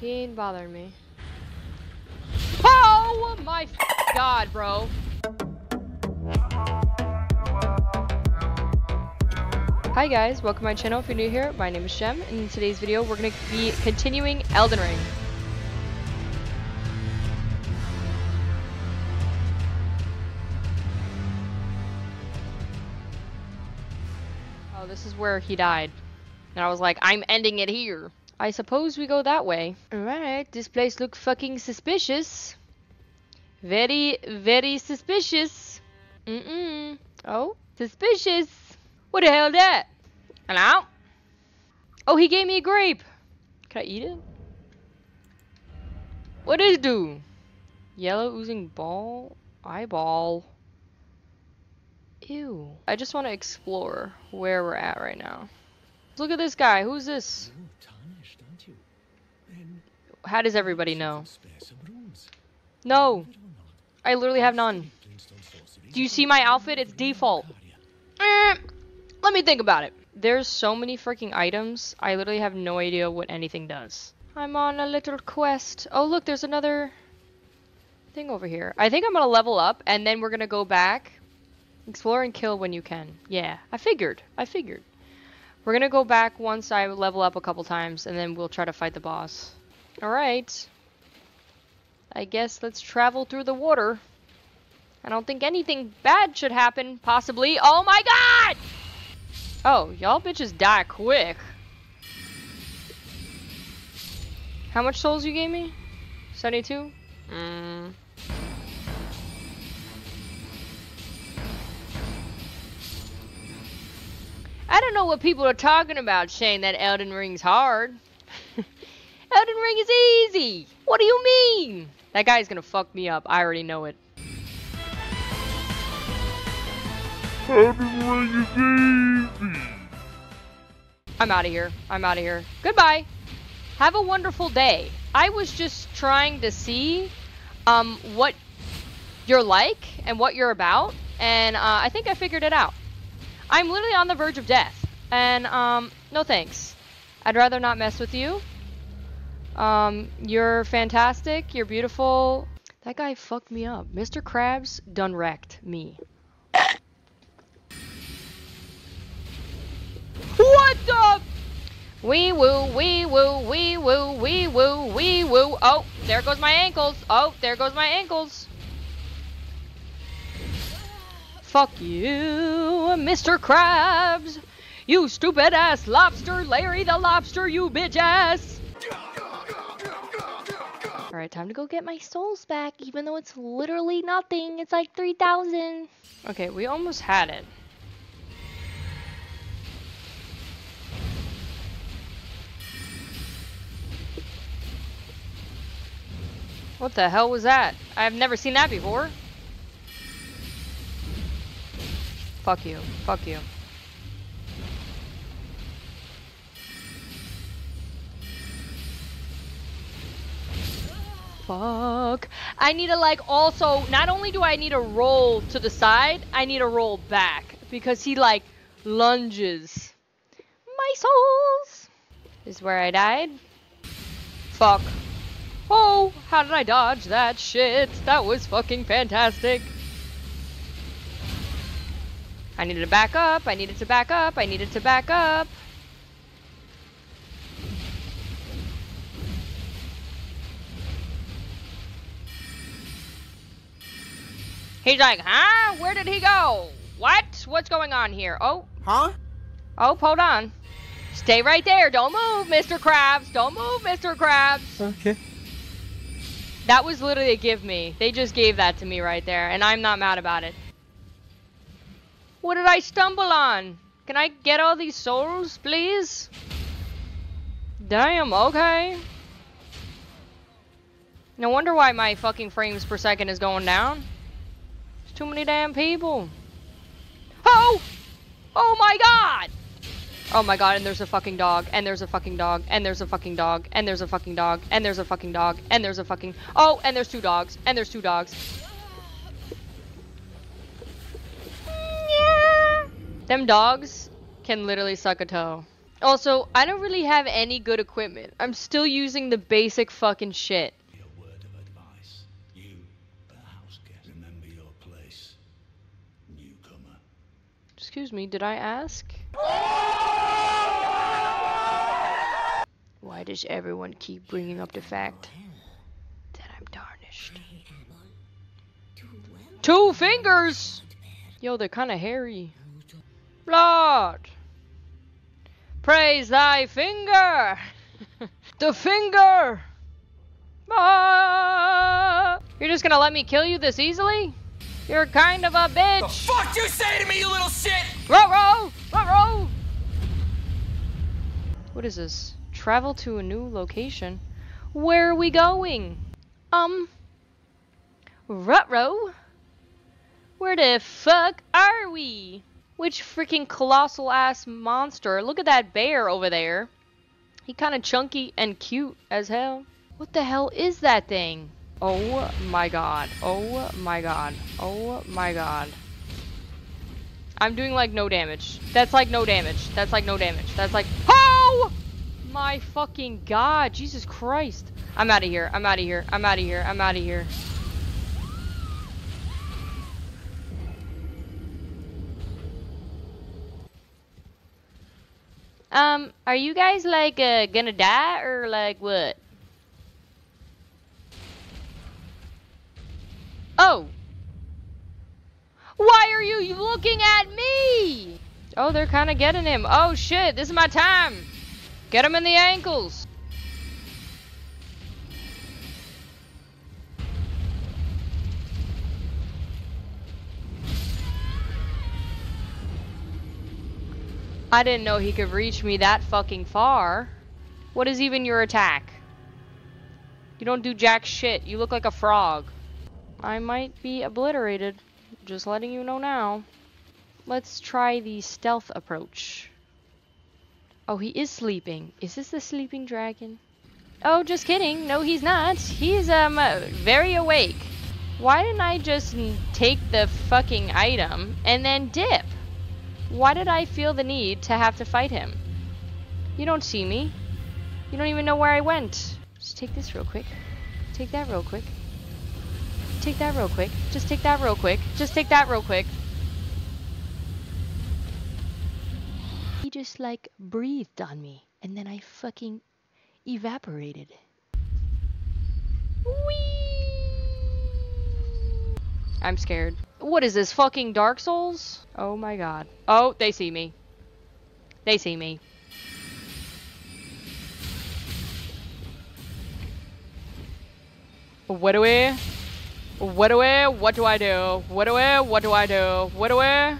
He ain't bothering me. Oh my god, bro. Hi guys, welcome to my channel if you're new here. My name is Shem, and in today's video we're going to be continuing Elden Ring. Oh, this is where he died. And I was like, I'm ending it here. I suppose we go that way. Alright, this place looks fucking suspicious. Very, very suspicious. Mm-mm. Oh, suspicious. What the hell that? Hello? Oh, he gave me a grape. Can I eat it? What does it do? Yellow oozing ball? Eyeball. Ew. I just want to explore where we're at right now. Look at this guy. Who's this? You're tarnished, aren't you? Then How does everybody know? spare some rooms. No. Believe it or not, I literally have none. Do you see my outfit? It's default. Eh, let me think about it. There's so many freaking items. I literally have no idea what anything does. I'm on a little quest. Oh, look, there's another thing over here. I think I'm gonna level up and then we're gonna go back. Explore and kill when you can. Yeah, I figured. I figured. We're gonna go back once I level up a couple times and then we'll try to fight the boss. Alright. I guess let's travel through the water. I don't think anything bad should happen, possibly. Oh my god! Oh, y'all bitches die quick. How much souls you gave me? 72? Mm. I don't know what people are talking about saying that Elden Ring's hard. Elden Ring is easy! What do you mean? That guy's gonna fuck me up. I already know it. I'm out of here. I'm out of here. Goodbye. Have a wonderful day. I was just trying to see um, what you're like and what you're about, and uh, I think I figured it out. I'm literally on the verge of death, and um, no thanks. I'd rather not mess with you. Um, you're fantastic. You're beautiful. That guy fucked me up. Mr. Krabs done wrecked me. What the? Wee woo, wee woo, wee woo, wee woo, wee woo. Oh, there goes my ankles. Oh, there goes my ankles. Fuck you, Mr. Krabs. You stupid ass lobster, Larry the lobster, you bitch ass. Alright, time to go get my souls back, even though it's literally nothing. It's like 3,000. Okay, we almost had it. What the hell was that? I've never seen that before. Fuck you. Fuck you. Fuck. I need to like also, not only do I need to roll to the side, I need to roll back because he like lunges. My souls. Is where I died. Fuck. Oh, how did I dodge that shit? That was fucking fantastic. I needed to back up. I needed to back up. I needed to back up. He's like, huh? Where did he go? What? What's going on here? Oh, Huh? oh, hold on. Stay right there. Don't move, Mr. Krabs. Don't move, Mr. Krabs. Okay. That was literally a give me. They just gave that to me right there, and I'm not mad about it. What did I stumble on? Can I get all these souls, please? Damn, okay. No wonder why my fucking frames per second is going down. Too many damn people. Oh! Oh my god! Oh my god, and there's a fucking dog, and there's a fucking dog, and there's a fucking dog, and there's a fucking dog, and there's a fucking dog, and there's a fucking. Oh, and there's two dogs, and there's two dogs. Yeah. Them dogs can literally suck a toe. Also, I don't really have any good equipment. I'm still using the basic fucking shit. Excuse me, did I ask? Why does everyone keep bringing up the fact that I'm tarnished? Two fingers! Yo, they're kinda hairy. Lord! Praise thy finger! the finger! Ah! You're just gonna let me kill you this easily? You're kind of a bitch! What the fuck you say to me, you little shit! Row, row, row, row. What is this? Travel to a new location. Where are we going? Um. Rutro? Where the fuck are we? Which freaking colossal ass monster? Look at that bear over there. He kind of chunky and cute as hell. What the hell is that thing? Oh my god. Oh my god. Oh my god. I'm doing like no damage. That's like no damage. That's like no damage. That's like Oh my fucking god. Jesus Christ. I'm out of here. I'm out of here. I'm out of here. I'm out of here. Um, are you guys like uh, gonna die or like what? Oh. Why are you looking at me? Oh, they're kind of getting him. Oh shit, this is my time. Get him in the ankles. I didn't know he could reach me that fucking far. What is even your attack? You don't do jack shit. You look like a frog. I might be obliterated. Just letting you know now. Let's try the stealth approach. Oh, he is sleeping. Is this the sleeping dragon? Oh, just kidding. No, he's not. He's, um, very awake. Why didn't I just take the fucking item and then dip? Why did I feel the need to have to fight him? You don't see me. You don't even know where I went. Just take this real quick. Take that real quick. Take that real quick. Just take that real quick. Just take that real quick. He just like breathed on me and then I fucking evaporated. I'm scared. What is this fucking Dark Souls? Oh my god. Oh, they see me. They see me. What do we? What do we? What do I do? What do we? What do I do? What do we?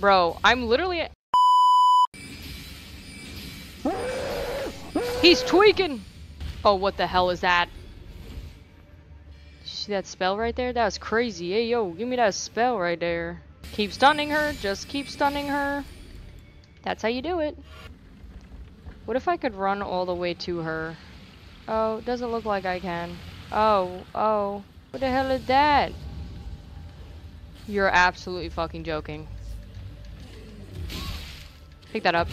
Bro, I'm literally. He's tweaking! Oh, what the hell is that? See that spell right there? That was crazy. Hey, yo, give me that spell right there. Keep stunning her. Just keep stunning her. That's how you do it. What if I could run all the way to her? Oh, doesn't look like I can. Oh, oh. What the hell is that? You're absolutely fucking joking. Pick that up.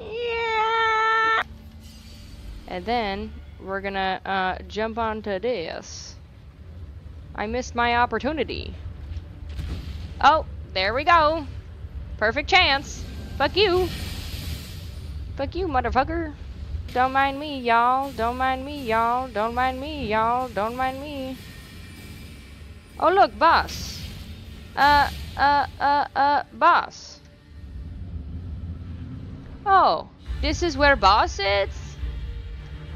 Yeah. And then we're gonna uh, jump onto this. I missed my opportunity. Oh, there we go. Perfect chance. Fuck you. Fuck you, motherfucker. Don't mind me, y'all. Don't mind me, y'all. Don't mind me, y'all. Don't mind me. Oh, look, boss. Uh, uh, uh, uh, boss. Oh, this is where boss sits?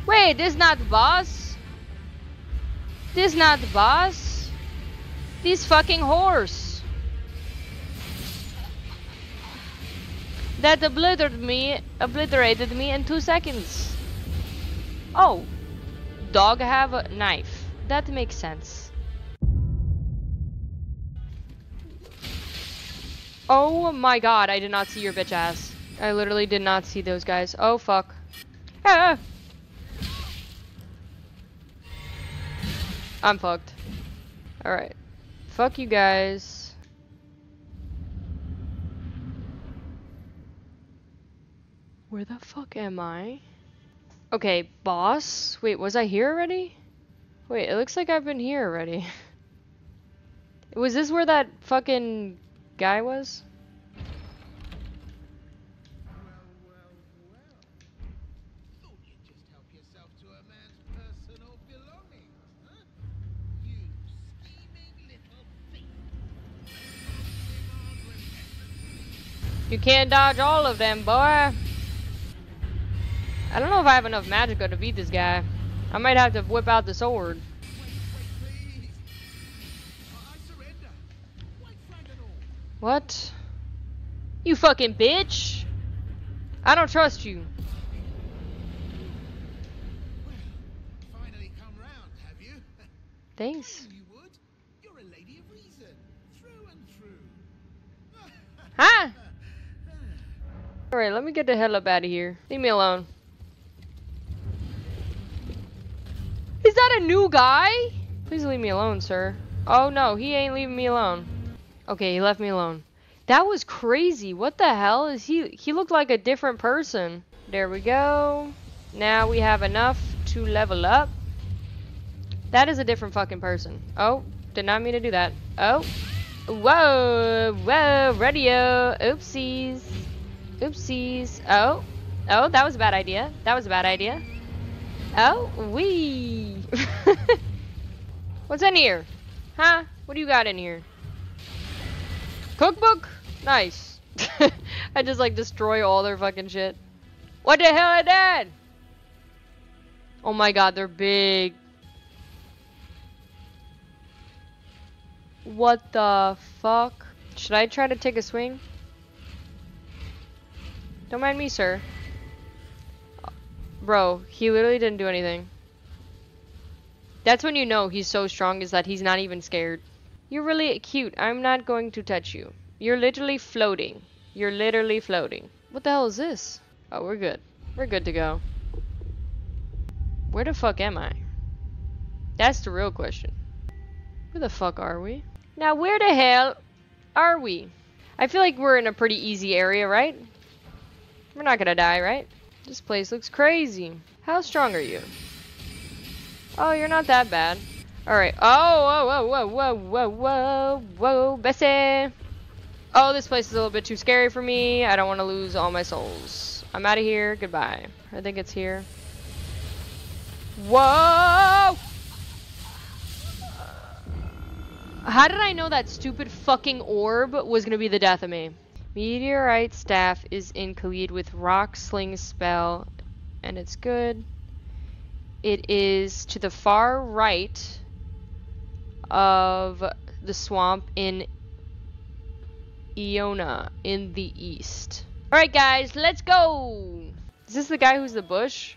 Wait, this not boss? This not boss? This fucking horse. That obliterated me, obliterated me in two seconds. Oh, dog have a knife. That makes sense. Oh my god, I did not see your bitch ass. I literally did not see those guys. Oh fuck. Ah! I'm fucked. Alright. Fuck you guys. Where the fuck am I? Okay, boss. Wait, was I here already? Wait, it looks like I've been here already. was this where that fucking guy was? You can't dodge all of them, boy. I don't know if I have enough magicka to beat this guy. I might have to whip out the sword. What? You fucking bitch! I don't trust you. Thanks. Huh? Alright, let me get the hell up out of here. Leave me alone. That a new guy? Please leave me alone, sir. Oh no, he ain't leaving me alone. Okay, he left me alone. That was crazy. What the hell is he? He looked like a different person. There we go. Now we have enough to level up. That is a different fucking person. Oh, did not mean to do that. Oh. Whoa, whoa, radio. Oopsies. Oopsies. Oh. Oh, that was a bad idea. That was a bad idea. Oh, wee. What's in here? Huh? What do you got in here? Cookbook? Nice. I just like destroy all their fucking shit. What the hell is that? Oh my god, they're big. What the fuck? Should I try to take a swing? Don't mind me, sir. Bro, he literally didn't do anything. That's when you know he's so strong is that he's not even scared. You're really cute. I'm not going to touch you. You're literally floating. You're literally floating. What the hell is this? Oh, we're good. We're good to go. Where the fuck am I? That's the real question. Where the fuck are we? Now, where the hell are we? I feel like we're in a pretty easy area, right? We're not gonna die, right? This place looks crazy. How strong are you? Oh, you're not that bad. Alright. Oh, whoa, whoa, whoa, whoa, whoa, whoa, whoa, Bessie. Oh, this place is a little bit too scary for me. I don't want to lose all my souls. I'm out of here. Goodbye. I think it's here. Whoa! How did I know that stupid fucking orb was gonna be the death of me? Meteorite staff is in Caelid with rock sling spell, and it's good. It is to the far right of the swamp in Aeonia in the east. Alright guys, let's go! Is this the guy who's the bush?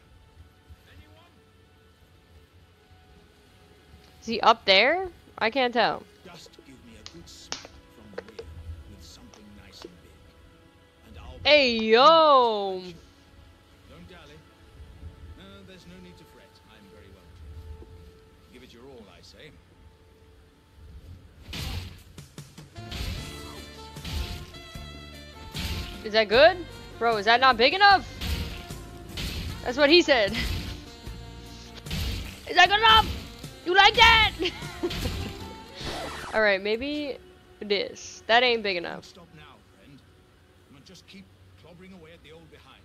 Is he up there? I can't tell. Just Hey yo! Don't dally. No, there's no need to fret. I'm very well. Give it your all, I say. Is that good? Bro, is that not big enough? That's what he said. Is that good enough? You like that? Alright, maybe this. That ain't big enough. Stop now, friend. You must just keep clobbering away at the old behind.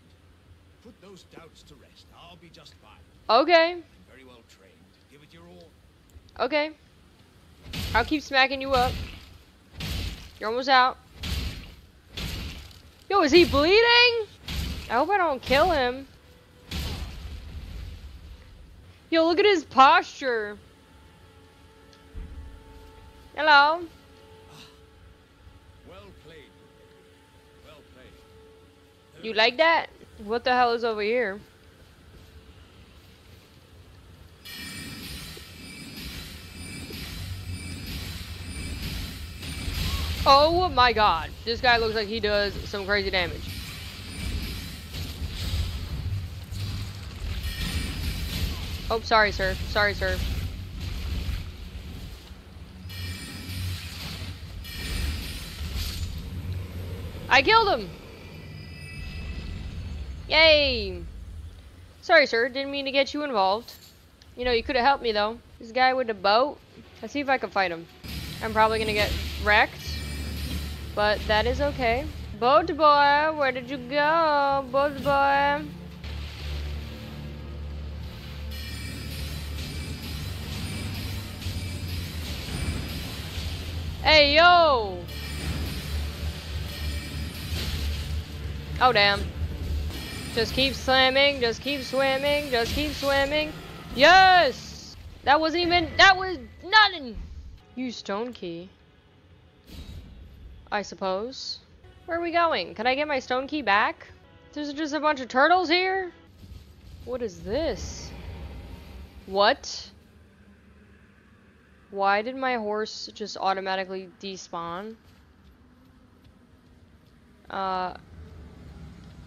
Put those doubts to rest. I'll be just fine. Okay, very well trained. Give it your all. okay. I'll keep smacking you up. You're almost out. Yo, is he bleeding? I hope I don't kill him. Yo, look at his posture. Hello. Ah, well played. Well played. You like that? What the hell is over here? Oh my god. This guy looks like he does some crazy damage. Oh, sorry, sir. Sorry, sir. I killed him! Yay! Sorry, sir. Didn't mean to get you involved. You know, you could have helped me, though. This guy with the boat. Let's see if I can fight him. I'm probably gonna get wrecked. But that is okay. Boat boy, where did you go? Boat boy. Hey, yo! Oh, damn. Just keep slamming, just keep swimming, just keep swimming. Yes! That wasn't even, that was nothing! Use stone key. I suppose. Where are we going? Can I get my stone key back? There's just a bunch of turtles here? What is this? What? Why did my horse just automatically despawn? Uh.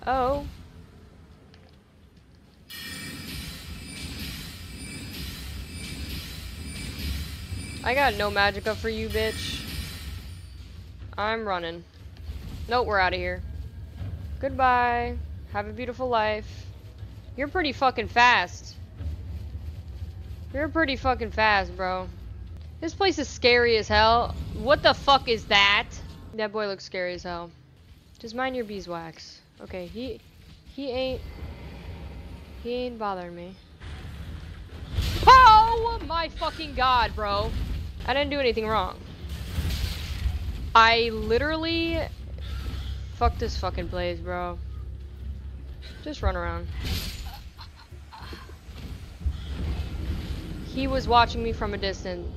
Oh. I got no magicka for you, bitch. I'm running. Nope, we're out of here. Goodbye. Have a beautiful life. You're pretty fucking fast. You're pretty fucking fast, bro. This place is scary as hell. What the fuck is that? That boy looks scary as hell. Just mind your beeswax. Okay, he he ain't he ain't bothering me. Oh my fucking god, bro. I didn't do anything wrong. I literally fuck this fucking place, bro. Just run around. He was watching me from a distance.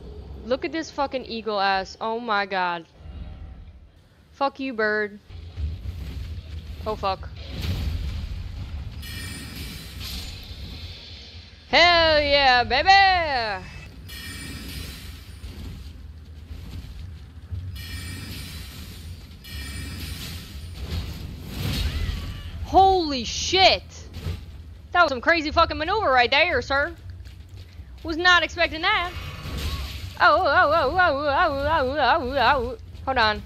Look at this fucking eagle ass. Oh my god. Fuck you, bird. Oh fuck. Hell yeah, baby! Holy shit! That was some crazy fucking maneuver right there, sir. Was not expecting that. Oh, oh, oh, oh, oh, oh, oh, oh, oh oh. Hold on.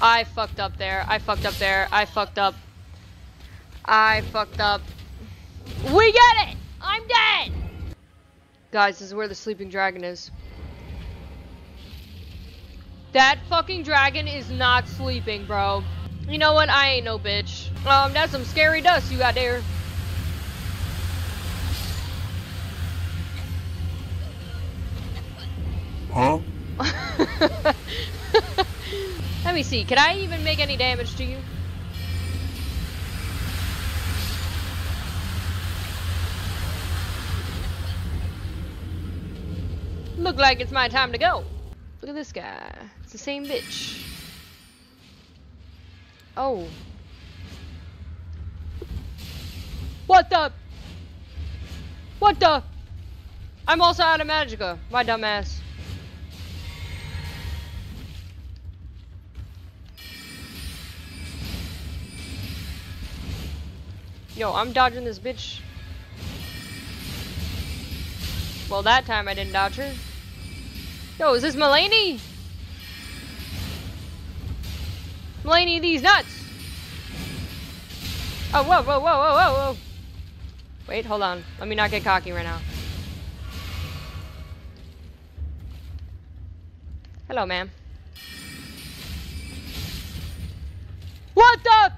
I fucked up there. I fucked up there. I fucked up. I fucked up. We got it! I'm dead! Guys, this is where the sleeping dragon is. That fucking dragon is not sleeping, bro. You know what? I ain't no bitch. Um, that's some scary dust you got there. Huh? Let me see. Can I even make any damage to you? Look like it's my time to go. Look at this guy. It's the same bitch. Oh. What the? What the? I'm also out of magicka. My dumbass. Yo, I'm dodging this bitch. Well, that time I didn't dodge her. Yo, is this Malenia? Malenia, these nuts! Oh, whoa, whoa, whoa, whoa, whoa, whoa. Wait, hold on. Let me not get cocky right now. Hello, ma'am. What the?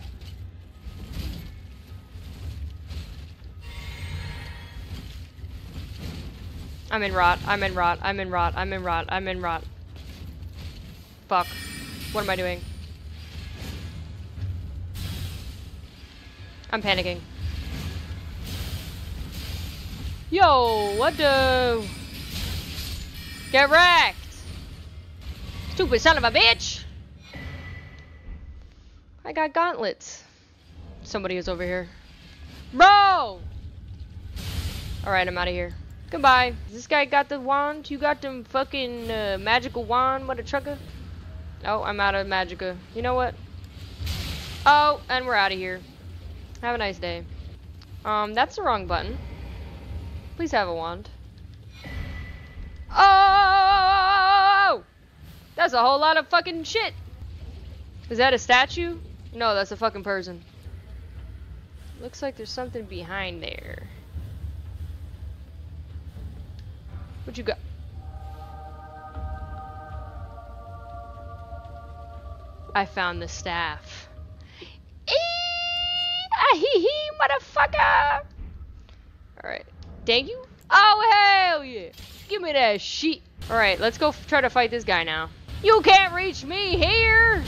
I'm in rot. I'm in rot. I'm in rot. I'm in rot. I'm in rot. Fuck. What am I doing? I'm panicking. Yo, what the? Get wrecked! Stupid son of a bitch! I got gauntlets. Somebody is over here. Bro! Alright, I'm out of here. Goodbye. This guy got the wand? You got them fucking uh, magical wand, what a trucker? Oh, I'm out of magica. You know what? Oh, and we're out of here. Have a nice day. Um, that's the wrong button. Please have a wand. Oh! That's a whole lot of fucking shit. Is that a statue? No, that's a fucking person. Looks like there's something behind there. What you got? I found the staff. Eee! Ah, hee hee, motherfucker! Alright. Thank you. Oh, hell yeah! Give me that shit. Alright, let's go try to fight this guy now. You can't reach me here!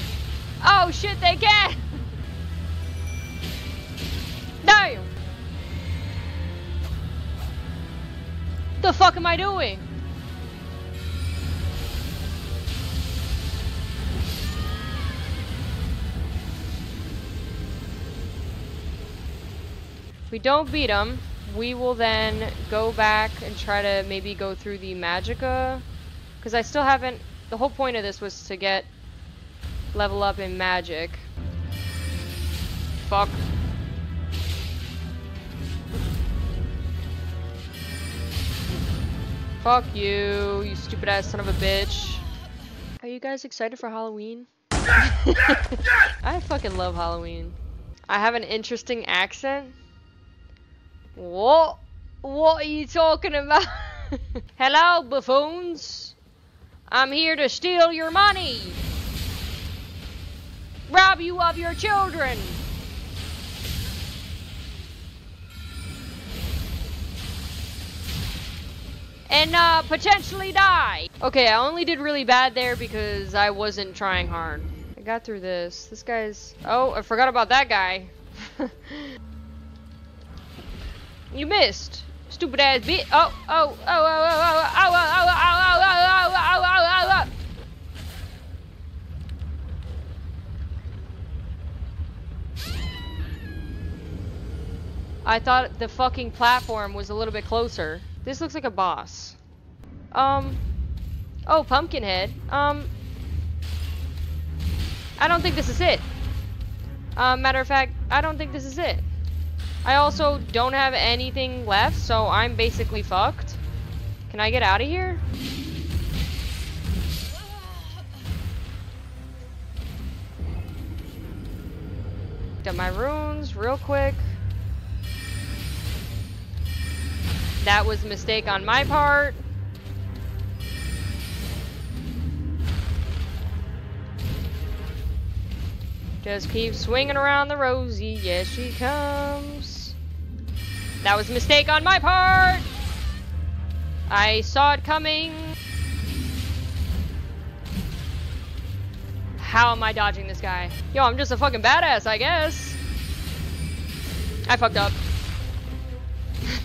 Oh shit, they can! Damn! What the fuck am I doing? If we don't beat him, we will then go back and try to maybe go through the Magica. Because I still haven't... The whole point of this was to get level up in magic. Fuck. Fuck you, you stupid ass son of a bitch. Are you guys excited for Halloween? I fucking love Halloween. I have an interesting accent. What? What are you talking about? Hello, buffoons. I'm here to steal your money. Rob you of your children. And uh, potentially die. Okay, I only did really bad there because I wasn't trying hard. I got through this. This guy's... Oh, I forgot about that guy. You missed. Stupid ass. Oh, oh, oh, oh, oh, oh, oh, oh, oh, oh, oh, oh, oh, oh, oh, oh. I thought the fucking platform was a little bit closer. This looks like a boss. Um. Oh, Pumpkinhead. Um. I don't think this is it. Um, matter of fact, I don't think this is it. I also don't have anything left, so I'm basically fucked. Can I get out of here? Up my runes real quick. That was a mistake on my part. Just keep swinging around the rosy. Yes, she comes. That was a mistake on my part. I saw it coming. How am I dodging this guy? Yo, I'm just a fucking badass, I guess. I fucked up.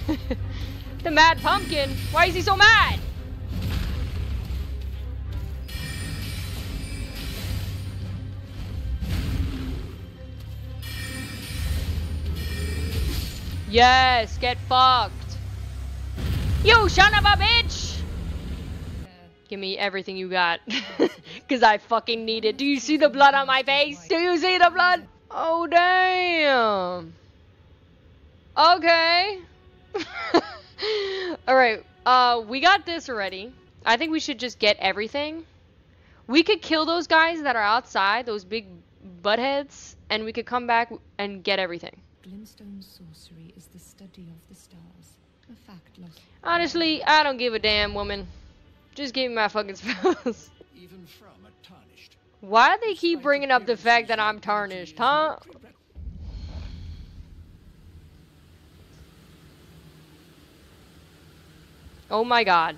the mad pumpkin. Why is he so mad? Yes, get fucked. You son of a bitch! Give me everything you got. Because I fucking need it. Do you see the blood on my face? Do you see the blood? Oh, damn. Okay. Alright, uh, we got this already. I think we should just get everything. We could kill those guys that are outside, those big buttheads, and we could come back and get everything. Glintstone sorcery is the study of the stars. A fact lost. Honestly, I don't give a damn, woman. Just give me my fucking spells. Even from a tarnished. Why do they keep bringing up the fact that I'm tarnished, huh? Oh my god.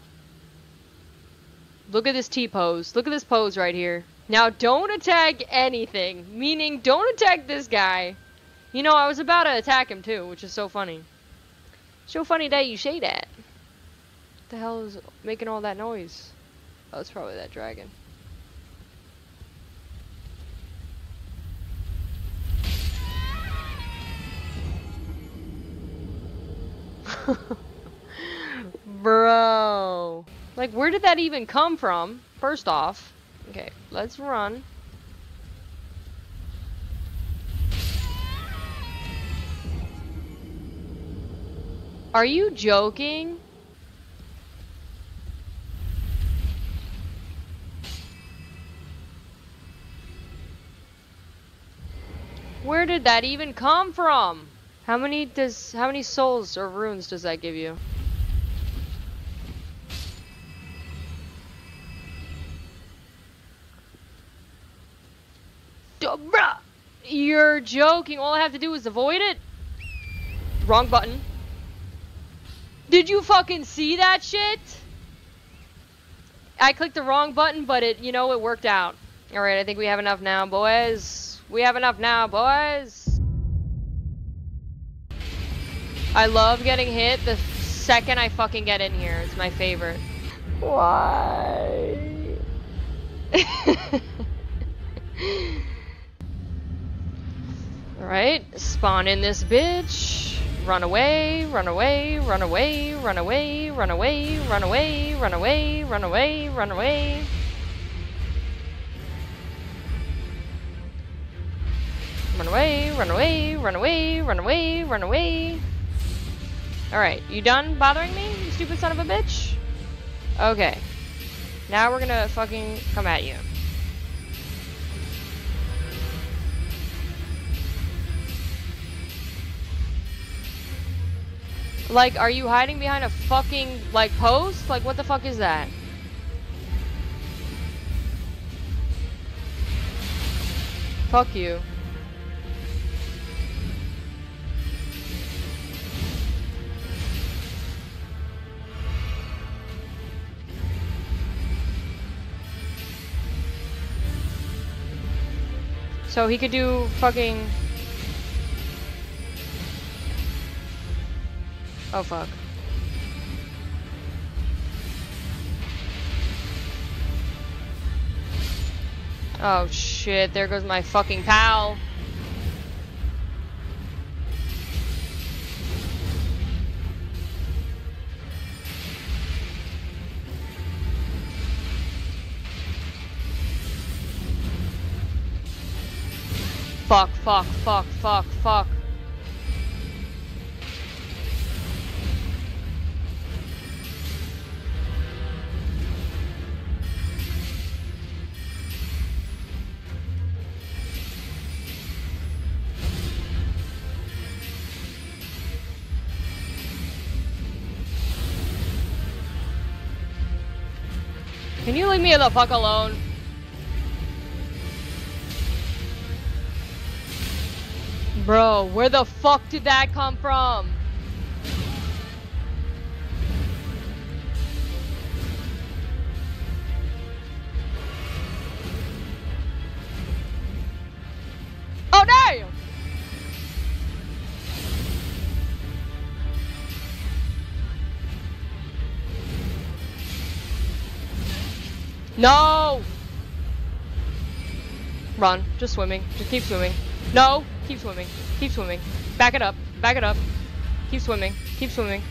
Look at this T-pose. Look at this pose right here. Now, don't attack anything. Meaning, don't attack this guy. You know, I was about to attack him too, which is so funny. So funny that you say that. What the hell is making all that noise? Oh, it's probably that dragon. Bro. Like, where did that even come from? First off. Okay, let's run. Are you joking? Where did that even come from? How many does how many souls or runes does that give you? Duh, bruh. You're joking. All I have to do is avoid it? Wrong button. Did you fucking see that shit? I clicked the wrong button, but it, you know, it worked out. Alright, I think we have enough now, boys. We have enough now, boys. I love getting hit the second I fucking get in here. It's my favorite. Why? Alright, spawn in this bitch. Run away, run away, run away, run away, run away, run away, run away, run away, run away. Run away, run away, run away, run away, run away. Alright, you done bothering me, you stupid son of a bitch? Okay. Now we're gonna fucking come at you. Like, are you hiding behind a fucking, like, post? Like, what the fuck is that? Fuck you. So he could do fucking... Oh fuck. Oh shit, there goes my fucking pal. Fuck, fuck, fuck, fuck, fuck. Leave me the fuck alone? Bro, where the fuck did that come from? No! Run. Just swimming. Just keep swimming. No! Keep swimming. Keep swimming. Back it up. Back it up. Keep swimming. Keep swimming.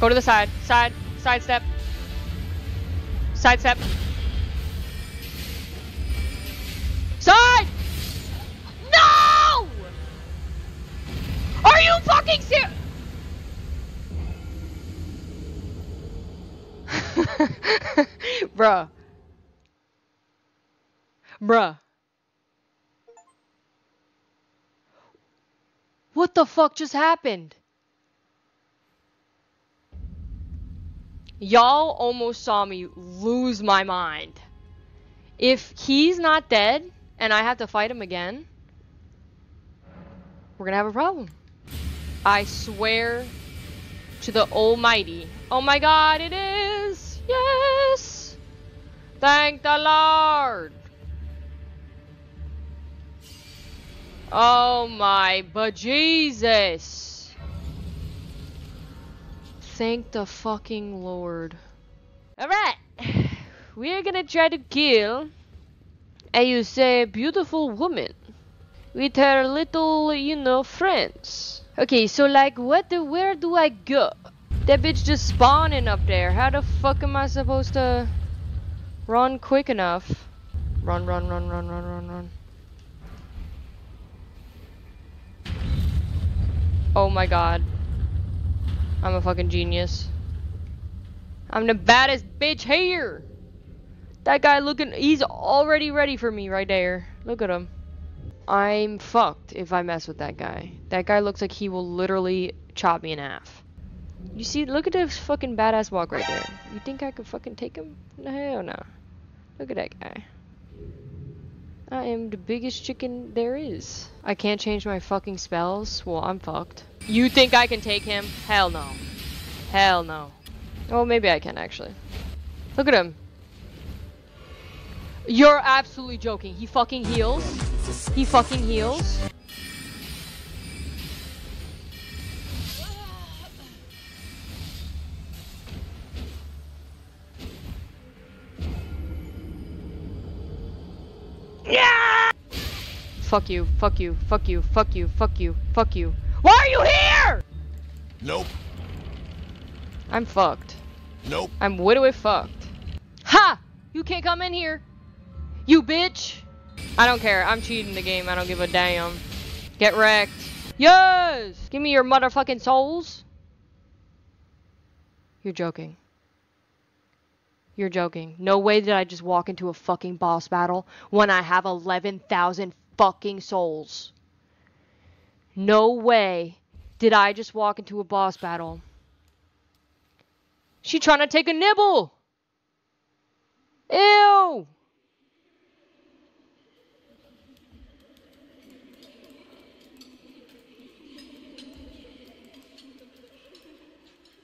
Go to the side. Side. Side step. Side step. Bruh. Bruh. What the fuck just happened? Y'all almost saw me lose my mind. If he's not dead and I have to fight him again, we're gonna have a problem. I swear to the Almighty. Oh my god, it is! Yes! Thank the Lord! Oh my, but Jesus! Thank the fucking Lord. Alright, we are gonna try to kill a, you say, beautiful woman with her little, you know, friends. Okay, so like, what the, where do I go? That bitch just spawning up there. How the fuck am I supposed to run quick enough? Run, run, run, run, run, run, run. Oh my god. I'm a fucking genius. I'm the baddest bitch here. That guy looking, he's already ready for me right there. Look at him. I'm fucked if I mess with that guy. That guy looks like he will literally chop me in half. You see, look at this fucking badass walk right there. You think I could fucking take him? No, hell no. Look at that guy. I am the biggest chicken there is. I can't change my fucking spells? Well, I'm fucked. You think I can take him? Hell no. Hell no. Oh, maybe I can actually. Look at him. You're absolutely joking. He fucking heals. He fucking heals. Fuck you, fuck you, fuck you, fuck you, fuck you, fuck you. Why are you here? Nope. I'm fucked. Nope. I'm widowed fucked. Ha! You can't come in here. You bitch. I don't care. I'm cheating the game. I don't give a damn. Get wrecked. Yes! Give me your motherfucking souls. You're joking. You're joking. No way did I just walk into a fucking boss battle when I have 11,000 fucking souls. No way did I just walk into a boss battle. She trying to take a nibble. Ew.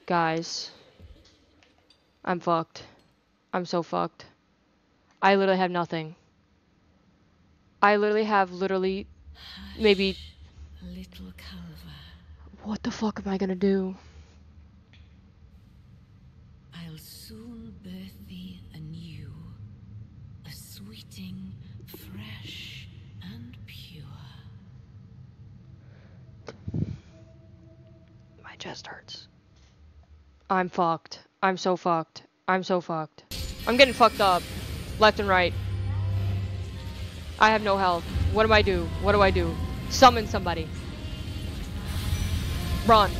Guys. I'm fucked. I'm so fucked. I literally have nothing. I literally have literally maybe Little Calva, what the fuck am I gonna do? I'll soon birth thee anew, a sweeting, fresh and pure. My chest hurts. I'm fucked. I'm so fucked. I'm so fucked. I'm getting fucked up. Left and right. I have no health. What do I do? What do I do? Summon somebody. Run.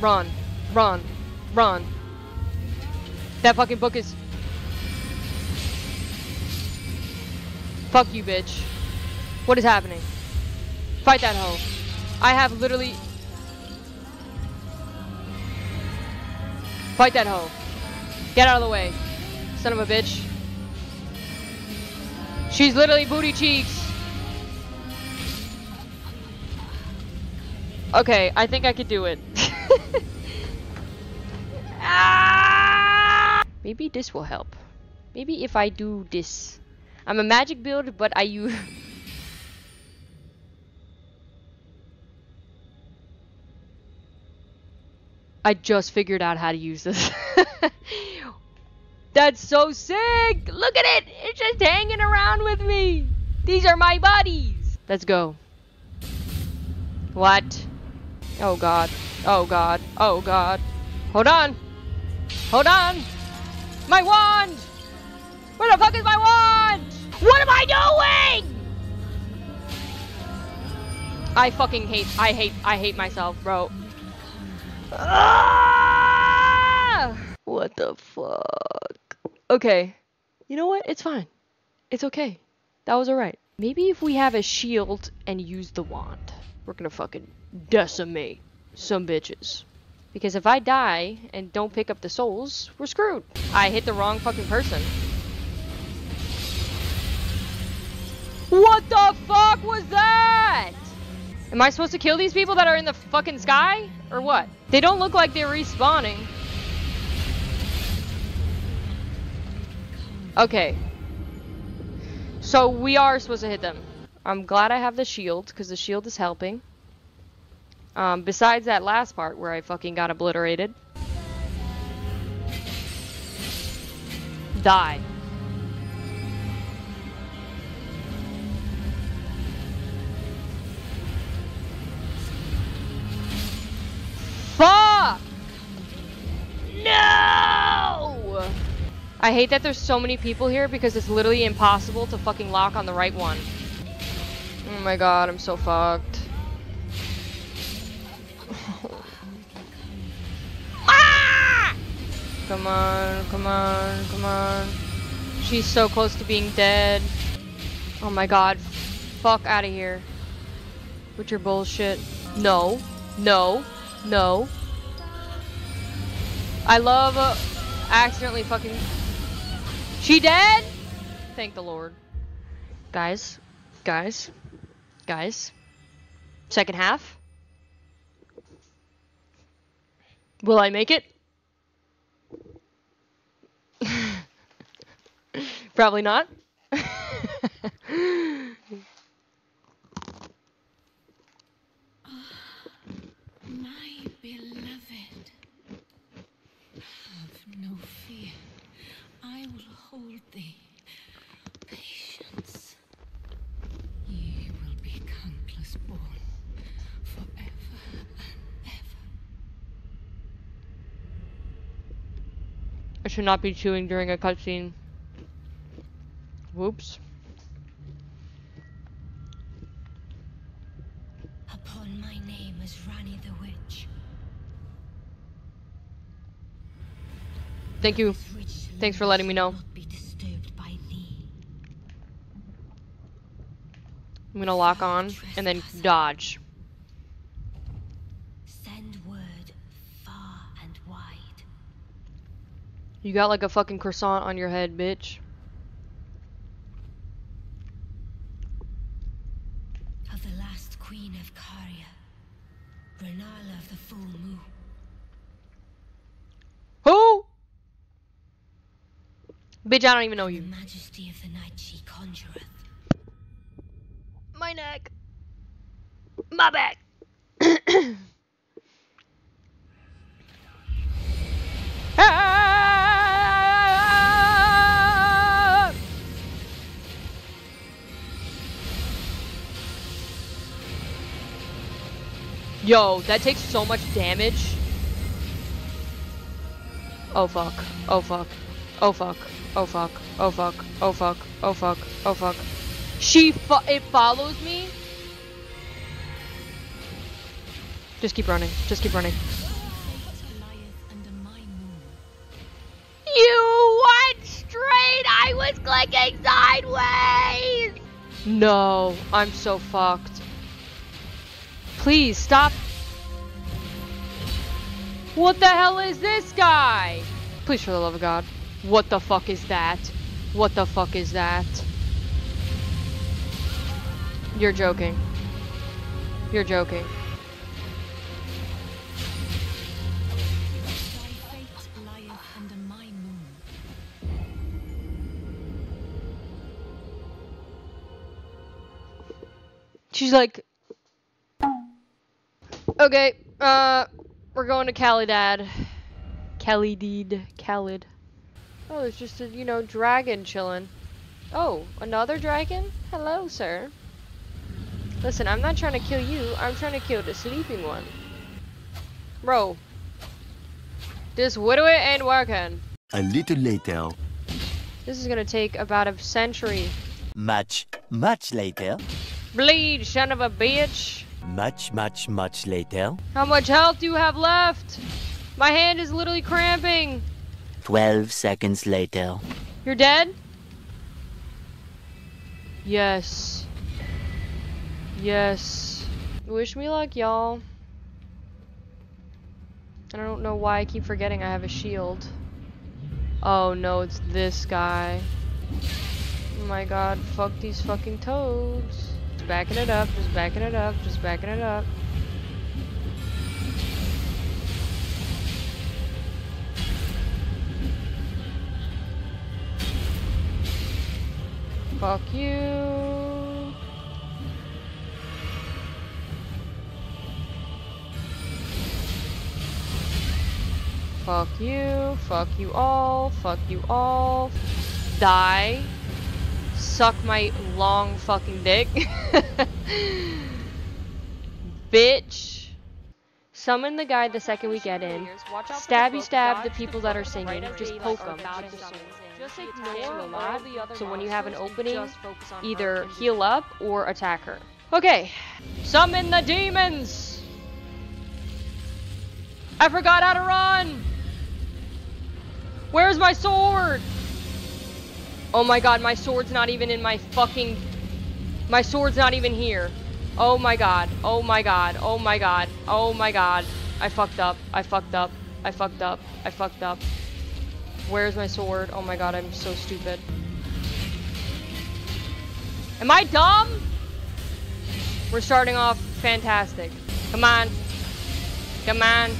Run. Run. Run. That fucking book is... Fuck you, bitch. What is happening? Fight that hoe. I have literally... Fight that hoe. Get out of the way. Son of a bitch. She's literally booty cheeks. Okay, I think I could do it. Ah! Maybe this will help. Maybe if I do this. I'm a magic build, but I use... I just figured out how to use this. That's so sick! Look at it! It's just hanging around with me! These are my buddies! Let's go. What? Oh god. Oh god. Oh god. Hold on! Hold on! My wand! Where the fuck is my wand? What am I doing? I fucking hate, I hate, I hate myself, bro. Ah! What the fuck? Okay. You know what? It's fine. It's okay. That was alright. Maybe if we have a shield and use the wand, we're gonna fucking decimate some bitches. Because if I die and don't pick up the souls, we're screwed. I hit the wrong fucking person. What the fuck was that? Am I supposed to kill these people that are in the fucking sky? Or what? They don't look like they're respawning. Okay. So we are supposed to hit them. I'm glad I have the shield, because the shield is helping. Um, besides that last part where I fucking got obliterated. Die. Fuck! No! I hate that there's so many people here because it's literally impossible to fucking lock on the right one. Oh my god, I'm so fucked. ah! Come on, come on, come on. She's so close to being dead. Oh my god. Fuck out of here. With your bullshit. No. No. No. I love uh, accidentally fucking. She dead? Thank the Lord. Guys. Guys. Guys. Second half. Will I make it? Probably not. My beloved, have no fear. I will hold thee. Patience. Ye will be countless born, forever and ever. I should not be chewing during a cutscene. Whoops. Upon my name as Ranni the Witch. Thank you. Thanks for letting me know. Not be disturbed by thee. I'm gonna lock on and then dodge. You got like a fucking croissant on your head, bitch. Of the last queen of Caria, Rennala of the full moon. Who? Bitch, I don't even know The you. majesty of the night she conjureth. My neck. My back. Yo, that takes so much damage. Oh fuck. Oh fuck. Oh fuck. Oh fuck. Oh fuck. Oh fuck. Oh fuck. Oh fuck. She fo- it follows me. Just keep running. Just keep running. You went straight. I was clicking sideways. No, I'm so fucked. Please stop. What the hell is this guy? Please, for the love of God. What the fuck is that? What the fuck is that? You're joking. You're joking. She's like, okay, uh, we're going to Calidad. Calidid, Caelid. Oh, there's just a, you know, dragon chilling. Oh, another dragon? Hello, sir. Listen, I'm not trying to kill you. I'm trying to kill the sleeping one. Bro. This widow ain't working. A little later, This is gonna take about a century. much, much later, Bleed, son of a bitch. Much, much, much later, How much health do you have left? My hand is literally cramping. 12 seconds later. You're dead? Yes. Yes. Wish me luck, y'all. And I don't know why I keep forgetting I have a shield. Oh no, it's this guy. Oh my god, fuck these fucking toads. Backing it up, just backing it up, just backing it up. Fuck you. Fuck you. Fuck you all. Fuck you all. Die. Suck my long fucking dick. Bitch. Summon the guy the second we get in. Stabby stab the people that are singing. Just poke them. Just ignore a lot. So when you have an opening, either heal up or attack her. Okay. Summon the demons! I forgot how to run! Where's my sword? Oh my god, my sword's not even in my fucking... My sword's not even here. Oh my god. Oh my god. Oh my god. Oh my god. I fucked up. I fucked up. I fucked up. I fucked up. Where's my sword? Oh my god, I'm so stupid. Am I dumb? We're starting off fantastic. Come on. Come on.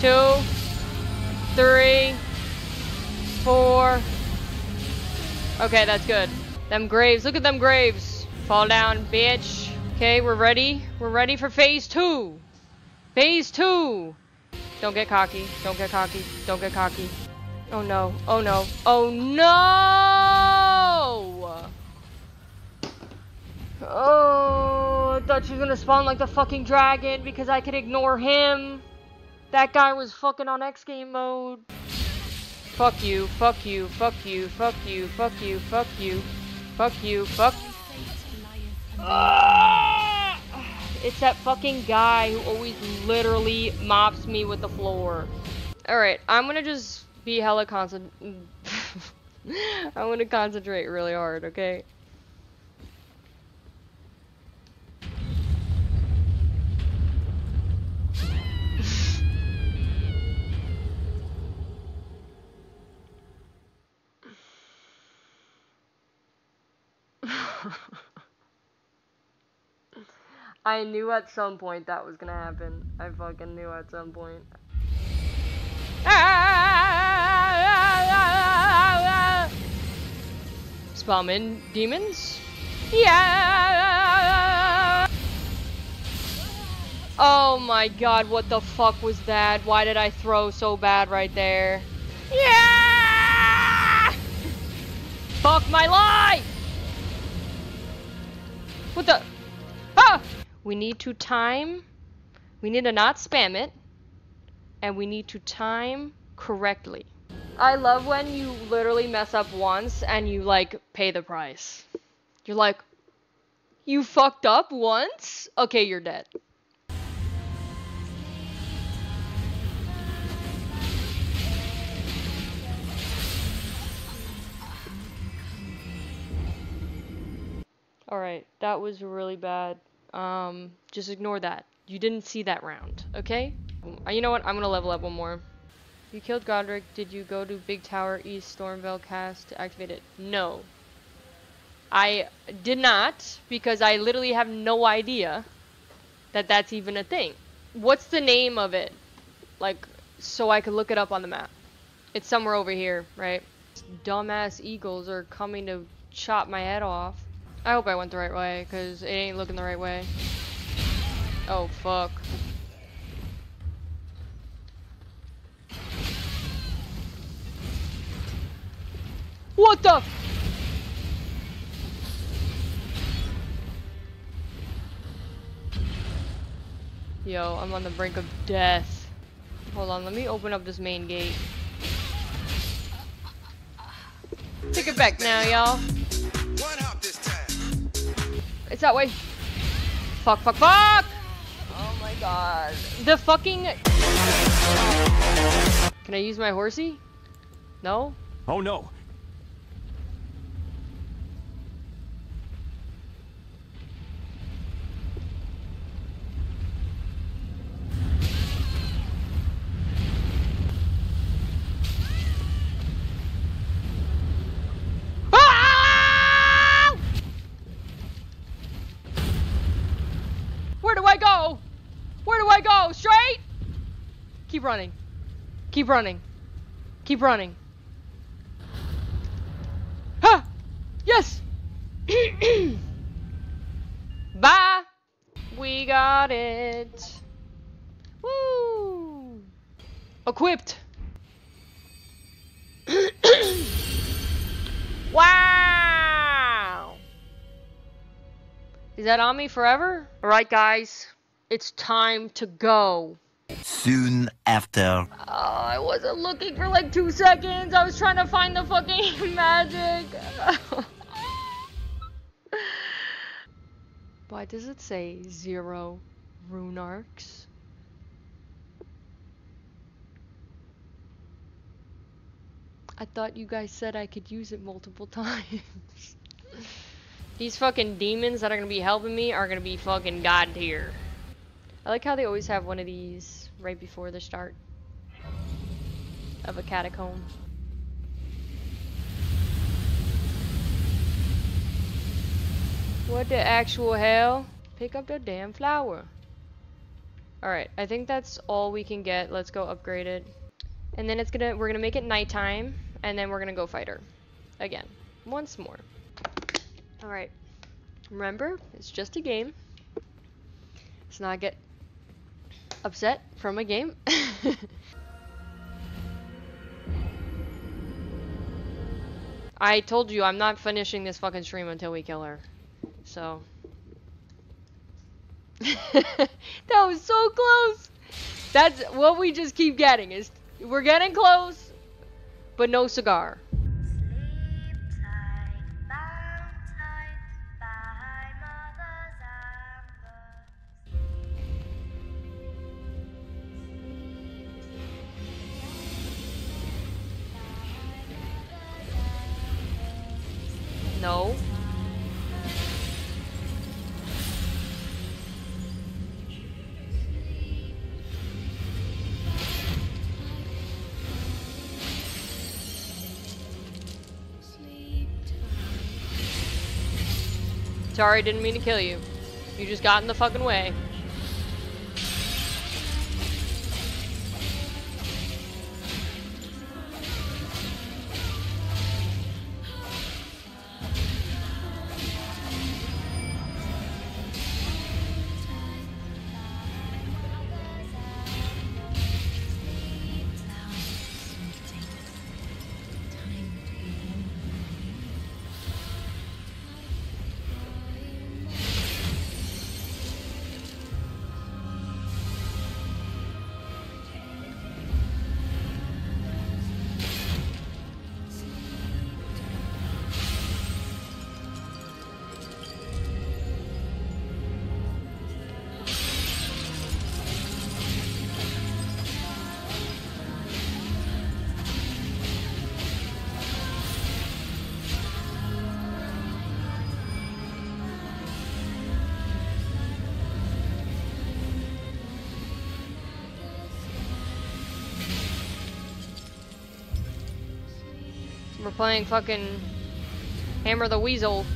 Two. Three. Four. Okay, that's good. Them graves. Look at them graves. Fall down, bitch. Okay, we're ready. We're ready for phase two. Phase two. Don't get cocky. Don't get cocky. Don't get cocky. Oh no. Oh no. Oh no! Oh, I thought she was gonna spawn like the fucking dragon because I could ignore him. That guy was fucking on X game mode. Fuck you, fuck you, fuck you, fuck you, fuck you, fuck you, fuck you, fuck. Ah! It's that fucking guy who always literally mops me with the floor. Alright, I'm gonna just be hella concent- I'm gonna concentrate really hard, okay? I knew at some point that was gonna happen. I fucking knew at some point. Spawn demons? Yeah! Oh my god, what the fuck was that? Why did I throw so bad right there? Yeah! Fuck my life! What the? Ah! We need to time. We need to not spam it. And we need to time correctly. I love when you literally mess up once and you like pay the price. You're like, you fucked up once? Okay, you're dead. Alright, that was really bad. Um, just ignore that. You didn't see that round, okay? Uh, You know what? I'm gonna level up one more. You killed Godrick. Did you go to Big Tower East Stormvale cast to activate it? No. I did not, because I literally have no idea that that's even a thing. What's the name of it? Like, so I could look it up on the map. It's somewhere over here, right? Dumbass eagles are coming to chop my head off. I hope I went the right way, because it ain't looking the right way. Oh, fuck. What the? Yo, I'm on the brink of death. Hold on, let me open up this main gate. Take it back now, y'all. It's that way. Fuck, fuck, fuck! Oh my god. The fucking... Can I use my horsey? No? Oh no! Ah! Where do I go? Where do I go? Straight? Keep running. Keep running. Keep running. Ha! Yes! Bye! We got it. Woo! Equipped. wow! Is that on me forever? Alright, guys. It's time to go. Soon after. Oh, I wasn't looking for like two seconds. I was trying to find the fucking magic. Why does it say zero rune arcs? I thought you guys said I could use it multiple times. These fucking demons that are gonna be helping me are gonna be fucking god tier. I like how they always have one of these right before the start of a catacomb. What the actual hell? Pick up the damn flower. Alright, I think that's all we can get. Let's go upgrade it. And then it's gonna we're gonna make it nighttime, and then we're gonna go fight her. Again. Once more. Alright. Remember, it's just a game. Let's not get upset from a game. I told you I'm not finishing this fucking stream until we kill her. So. that was so close! That's what we just keep getting is we're getting close, but no cigar. No. Sorry, didn't mean to kill you. You just got in the fucking way. Playing fucking Hammer the Weasel.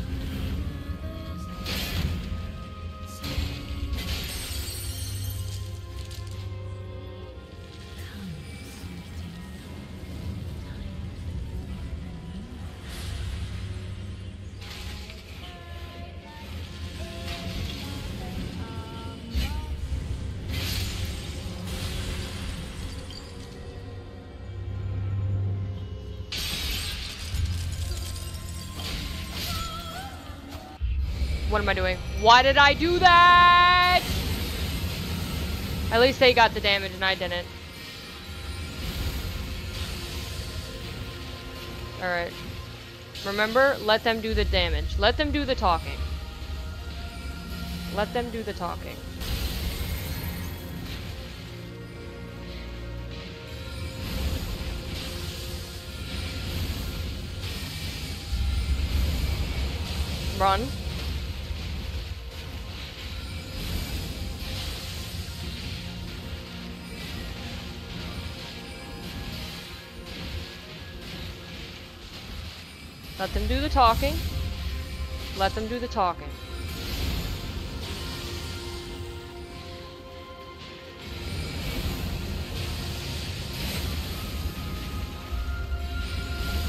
What am I doing? Why did I do that? At least they got the damage and I didn't. Alright. Remember, let them do the damage. Let them do the talking. Let them do the talking. Run. Let them do the talking. Let them do the talking.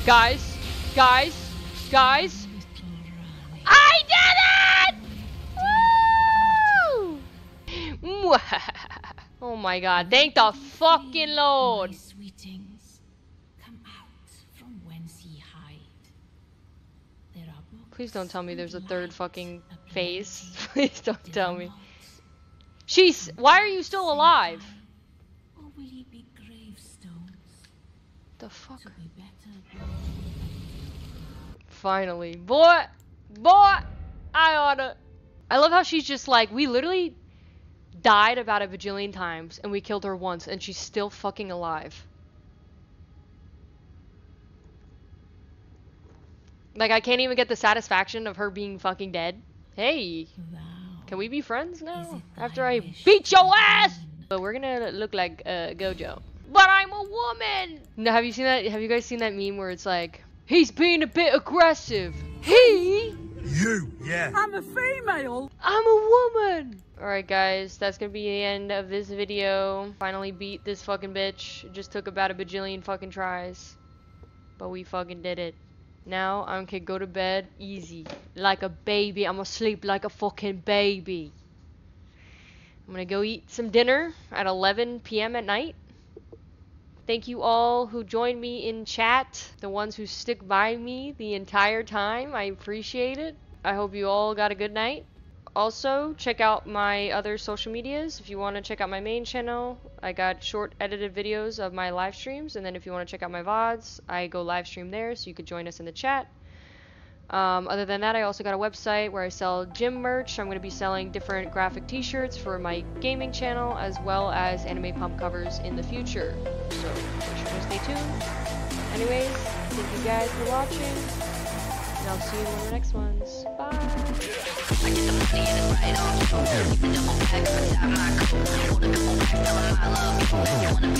Guys, guys, guys. I did it! Woo! oh my god, thank the fucking Lord. Please don't tell me there's a third fucking phase. Please don't tell me. She's. Why are you still alive? Or will ye be gravestones The fuck? to be better Finally, boy, boy, I oughta. I love how she's just like we literally died about a bajillion times and we killed her once and she's still fucking alive. Like I can't even get the satisfaction of her being fucking dead. Hey, Thou can we be friends now? After I wish beat your ass! But we're gonna look like uh, Gojo. But I'm a woman! No, have you seen that? Have you guys seen that meme where it's like, he's being a bit aggressive. He? You, yeah. I'm a female. I'm a woman! Alright guys, that's gonna be the end of this video. Finally beat this fucking bitch. It just took about a bajillion fucking tries. But we fucking did it. Now I can go to bed easy. Like a baby. I'm gonna sleep like a fucking baby. I'm gonna go eat some dinner at 11 p.m. at night. Thank you all who joined me in chat, the ones who stick by me the entire time. I appreciate it. I hope you all got a good night. Also, check out my other social medias if you want to check out my main channel. I got short edited videos of my live streams, and then if you want to check out my VODs, I go live stream there so you could join us in the chat. Um, other than that, I also got a website where I sell gym merch. I'm going to be selling different graphic t-shirts for my gaming channel as well as anime pump covers in the future. So make sure to stay tuned. Anyways, thank you guys for watching. And I'll see you in the next ones. Bye! I get the money and it's right on cue. Double back, I'ma my coat. Hold a couple back, tell 'em I love you. You wanna be